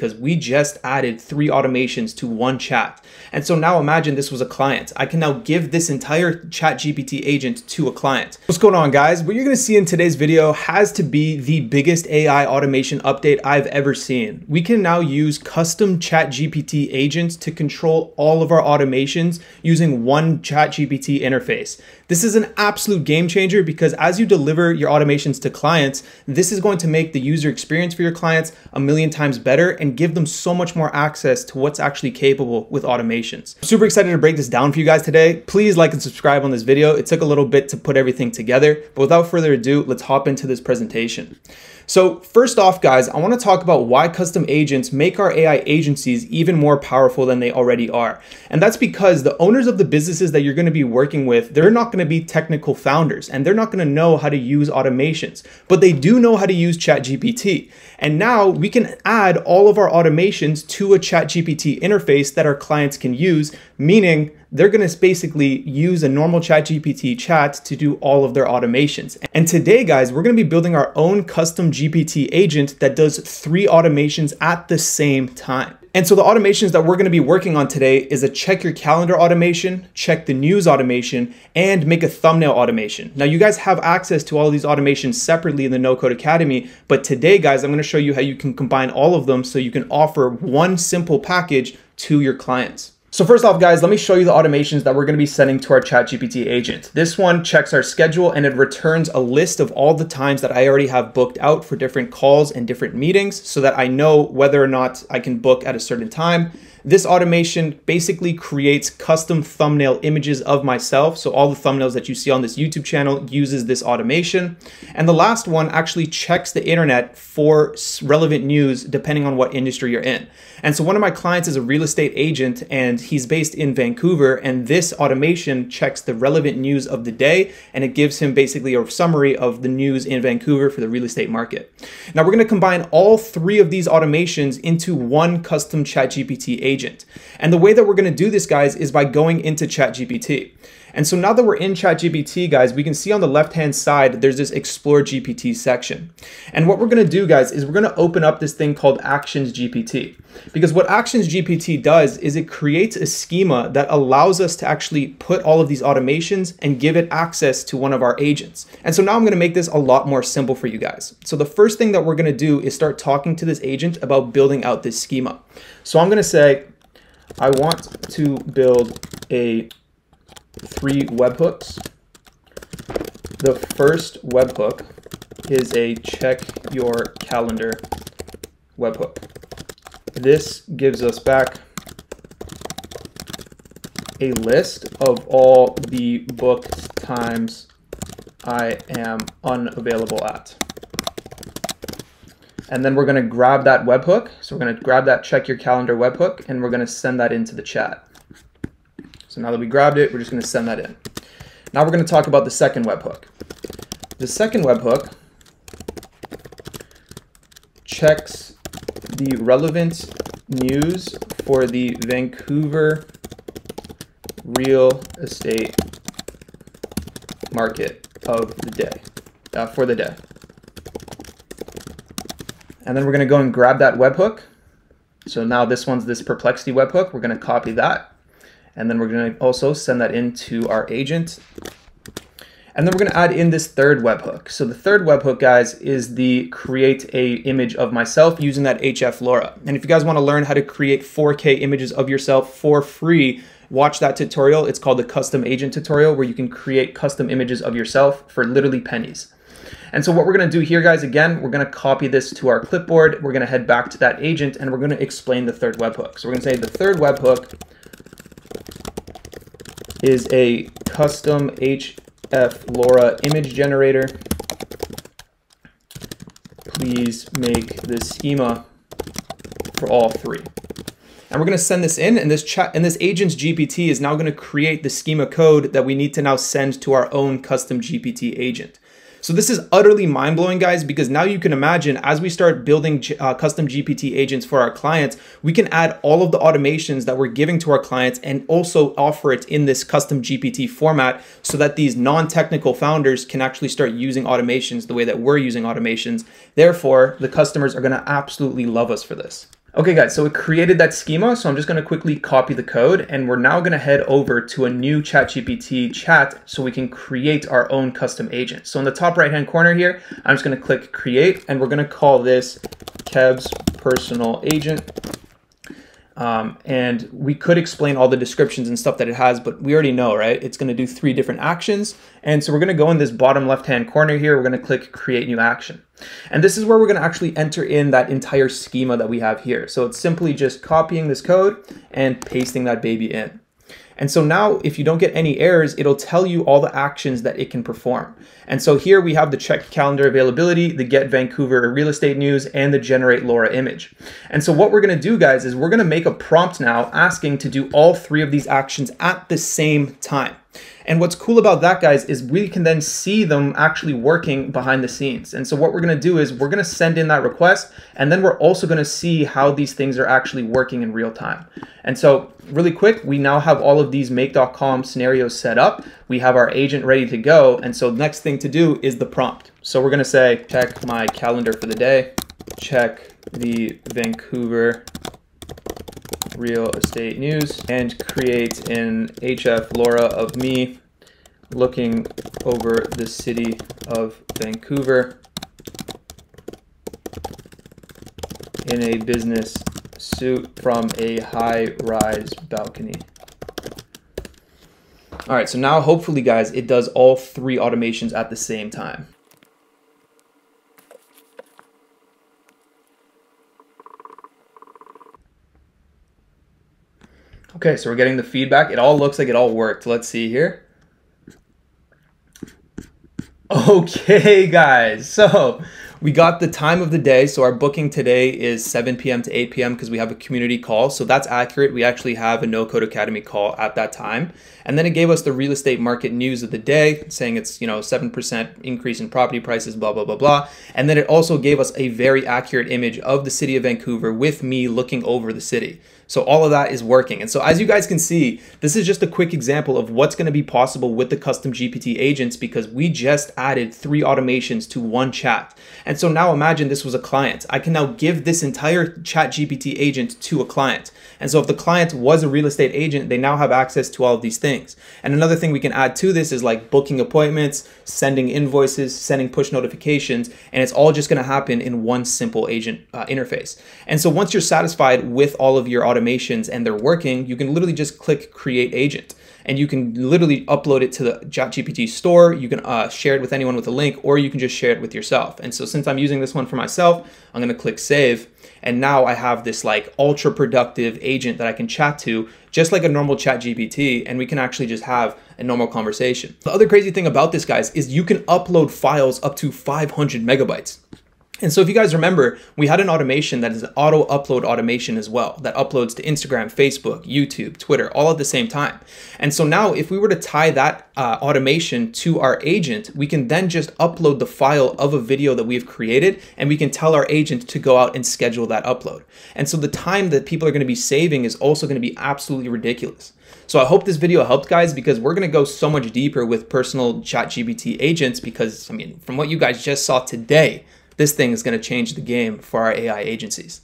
because we just added three automations to one chat. And so now imagine this was a client. I can now give this entire chat GPT agent to a client. What's going on guys? What you're gonna see in today's video has to be the biggest AI automation update I've ever seen. We can now use custom chat GPT agents to control all of our automations using one chat GPT interface. This is an absolute game changer because as you deliver your automations to clients, this is going to make the user experience for your clients a million times better and give them so much more access to what's actually capable with automations. I'm super excited to break this down for you guys today. Please like and subscribe on this video. It took a little bit to put everything together, but without further ado, let's hop into this presentation. So first off, guys, I wanna talk about why custom agents make our AI agencies even more powerful than they already are. And that's because the owners of the businesses that you're gonna be working with, they're not gonna be technical founders and they're not gonna know how to use automations, but they do know how to use ChatGPT. And now we can add all of our automations to a ChatGPT interface that our clients can use, meaning they're going to basically use a normal ChatGPT chat to do all of their automations. And today, guys, we're going to be building our own custom GPT agent that does three automations at the same time. And so the automations that we're going to be working on today is a check your calendar automation, check the news automation, and make a thumbnail automation. Now you guys have access to all of these automations separately in the No Code Academy, but today guys, I'm going to show you how you can combine all of them so you can offer one simple package to your clients. So first off, guys, let me show you the automations that we're going to be sending to our ChatGPT agent. This one checks our schedule and it returns a list of all the times that I already have booked out for different calls and different meetings so that I know whether or not I can book at a certain time. This automation basically creates custom thumbnail images of myself. So all the thumbnails that you see on this YouTube channel uses this automation. And the last one actually checks the internet for relevant news depending on what industry you're in. And so one of my clients is a real estate agent and he's based in Vancouver and this automation checks the relevant news of the day and it gives him basically a summary of the news in Vancouver for the real estate market. Now we're going to combine all three of these automations into one custom ChatGPT agent. And the way that we're going to do this, guys, is by going into ChatGPT. And so now that we're in ChatGPT, guys, we can see on the left-hand side, there's this Explore GPT section. And what we're gonna do, guys, is we're gonna open up this thing called Actions GPT. Because what Actions GPT does is it creates a schema that allows us to actually put all of these automations and give it access to one of our agents. And so now I'm gonna make this a lot more simple for you guys. So the first thing that we're gonna do is start talking to this agent about building out this schema. So I'm gonna say, I want to build a three webhooks. The first webhook is a check your calendar webhook. This gives us back a list of all the booked times I am unavailable at. And then we're going to grab that webhook. So we're going to grab that check your calendar webhook and we're going to send that into the chat. So now that we grabbed it, we're just going to send that in. Now we're going to talk about the second webhook. The second webhook checks the relevant news for the Vancouver real estate market of the day, uh, for the day. And then we're going to go and grab that webhook. So now this one's this perplexity webhook. We're going to copy that. And then we're going to also send that into our agent. And then we're going to add in this third webhook. So the third webhook, guys, is the create a image of myself using that HF LoRA. And if you guys want to learn how to create 4K images of yourself for free, watch that tutorial. It's called the custom agent tutorial where you can create custom images of yourself for literally pennies. And so what we're going to do here, guys, again, we're going to copy this to our clipboard. We're going to head back to that agent and we're going to explain the third webhook. So we're going to say the third webhook is a custom HF LoRA image generator. Please make the schema for all three. And we're going to send this in and this chat and this agent's GPT is now going to create the schema code that we need to now send to our own custom GPT agent. So this is utterly mind blowing, guys, because now you can imagine as we start building uh, custom GPT agents for our clients, we can add all of the automations that we're giving to our clients and also offer it in this custom GPT format so that these non-technical founders can actually start using automations the way that we're using automations. Therefore, the customers are going to absolutely love us for this. Okay guys, so it created that schema, so I'm just gonna quickly copy the code and we're now gonna head over to a new ChatGPT chat so we can create our own custom agent. So in the top right hand corner here, I'm just gonna click create and we're gonna call this Kev's personal agent um, and we could explain all the descriptions and stuff that it has, but we already know, right? It's going to do three different actions. And so we're going to go in this bottom left-hand corner here. We're going to click create new action. And this is where we're going to actually enter in that entire schema that we have here. So it's simply just copying this code and pasting that baby in. And so now if you don't get any errors, it'll tell you all the actions that it can perform. And so here we have the check calendar availability, the get Vancouver real estate news, and the generate LoRA image. And so what we're gonna do guys is we're gonna make a prompt now asking to do all three of these actions at the same time. And what's cool about that, guys, is we can then see them actually working behind the scenes. And so what we're gonna do is we're gonna send in that request, and then we're also gonna see how these things are actually working in real time. And so really quick, we now have all of these make.com scenarios set up. We have our agent ready to go. And so the next thing to do is the prompt. So we're gonna say, check my calendar for the day, check the Vancouver real estate news and create an HF LoRA of me looking over the city of Vancouver in a business suit from a high-rise balcony. All right, so now hopefully guys, it does all three automations at the same time. Okay, so we're getting the feedback. It all looks like it all worked. Let's see here. Okay, guys. So we got the time of the day. So our booking today is 7 p.m. to 8 p.m. because we have a community call. So that's accurate. We actually have a No Code Academy call at that time. And then it gave us the real estate market news of the day saying it's, you know, 7% increase in property prices, blah, blah, blah, blah. And then it also gave us a very accurate image of the city of Vancouver with me looking over the city. So all of that is working. And so as you guys can see, this is just a quick example of what's going to be possible with the custom GPT agents because we just added three automations to one chat. And so now imagine this was a client. I can now give this entire chat GPT agent to a client. And so if the client was a real estate agent, they now have access to all of these things. And another thing we can add to this is like booking appointments, sending invoices, sending push notifications, and it's all just going to happen in one simple agent uh, interface. And so once you're satisfied with all of your automations, automations and they're working, you can literally just click create agent and you can literally upload it to the ChatGPT store. You can uh, share it with anyone with a link, or you can just share it with yourself. And so since I'm using this one for myself, I'm gonna click save. And now I have this like ultra productive agent that I can chat to just like a normal chat GPT and we can actually just have a normal conversation. The other crazy thing about this guys is you can upload files up to 500 megabytes. And so if you guys remember, we had an automation that is an auto upload automation as well that uploads to Instagram, Facebook, YouTube, Twitter, all at the same time. And so now if we were to tie that uh, automation to our agent, we can then just upload the file of a video that we've created and we can tell our agent to go out and schedule that upload. And so the time that people are going to be saving is also going to be absolutely ridiculous. So I hope this video helped guys because we're going to go so much deeper with personal chat GPT agents because I mean, from what you guys just saw today, this thing is going to change the game for our AI agencies.